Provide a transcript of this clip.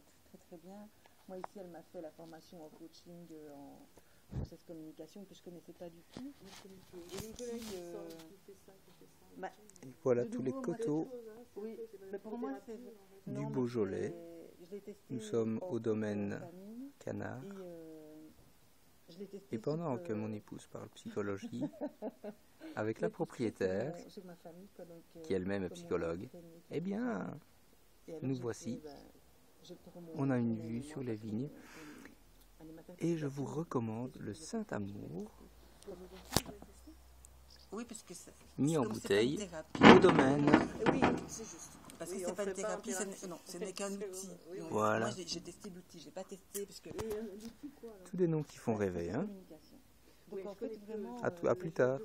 fait, très très bien. Moi ici, elle m'a fait la formation en coaching euh, en process communication que je connaissais pas du tout. Et ici, euh, bah, Et voilà tous les coteaux oui, mais pour moi c'est du Beaujolais. c'est- je l'ai testé Nous sommes au domaine canard. et euh, je l'ai testé Et pendant que euh, mon épouse parle psychologie, avec la propriétaire, euh, qui elle-même est psychologue, eh bien, nous voici. On a une vue sur les vignes. un et je vous recommande le Saint-Amour, Oui, parce que c'est mis en pas bouteille, au domaine. Oui, c'est juste. Parce Oui, que on c'est pas une pas thérapie, thérapie. n'est- non, On ce n'est qu'un outil. oui. Donc, Voilà. Moi, j'ai j'ai testé l'outil, je l'ai pas testé parce que euh, alors Tous des noms qui font rêver, hein. Donc Oui, en fait, vraiment. À tout- à euh, plus tard.